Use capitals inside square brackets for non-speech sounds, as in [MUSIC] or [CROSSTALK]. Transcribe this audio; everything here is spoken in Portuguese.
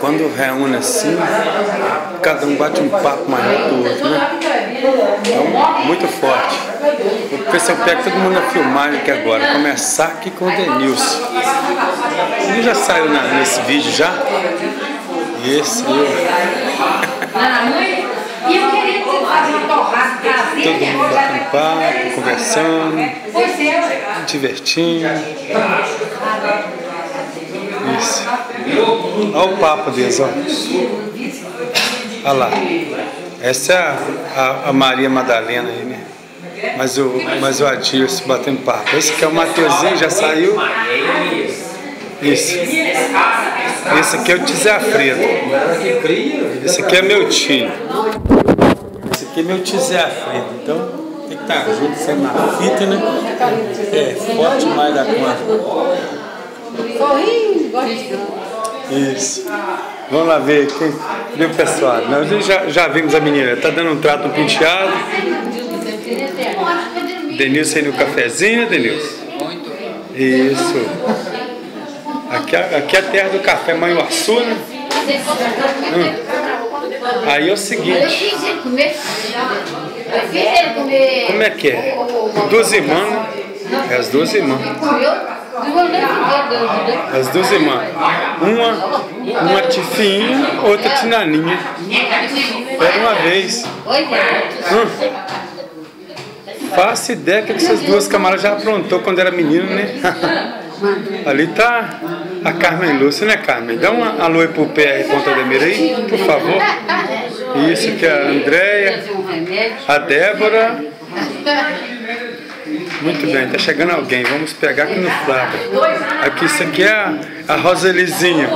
Quando reúne assim, cada um bate um papo maior do outro, né? Então, muito forte. Se eu pego todo mundo na filmagem aqui agora. Começar aqui com o Denilson. Ele já saiu na, nesse vídeo já? Esse eu. E caseira. Todo mundo batendo papo, conversando, é. divertindo. Isso. Olha o papo deles, ó. Olha lá. Essa é a, a- a Maria Madalena aí, né? Mas o, mas o Adilson batendo papo. Esse aqui é o Mateuzinho, já saiu. Isso. Esse aqui é o Tizé Alfredo. Esse aqui é meu tio. Esse aqui é meu Tizé Alfredo. Então tem que estar junto, sendo na fita, né? É, forte mais da conta. Sorrindo, Isso. Vamos lá ver quem. O pessoal? Nós já, já vimos a menina. Tá dando um trato no penteado. Denilson aí no cafezinho, Denilson? Isso. Aqui, é- aqui é a terra do café Manhuaçu, né? Hum. Aí é o seguinte. Como é que é? Duas irmãs, né? É as duas irmãs. As duas irmãs. Uma, uma tifinha, outra tinaninha. Era uma vez. Hum. Faço ideia que essas duas camaradas já aprontou quando era menino, né? [LAUGHS] Ali tá a Carmen Lúcia, né, Carmen? Dá uma alô aí pro aí, Ponta da Mira aí, por favor. Isso, que é a Andréia, a Débora. Muito bem, tá chegando alguém. Vamos pegar aqui no Flávio. Aqui, isso aqui é a, a Roselizinha.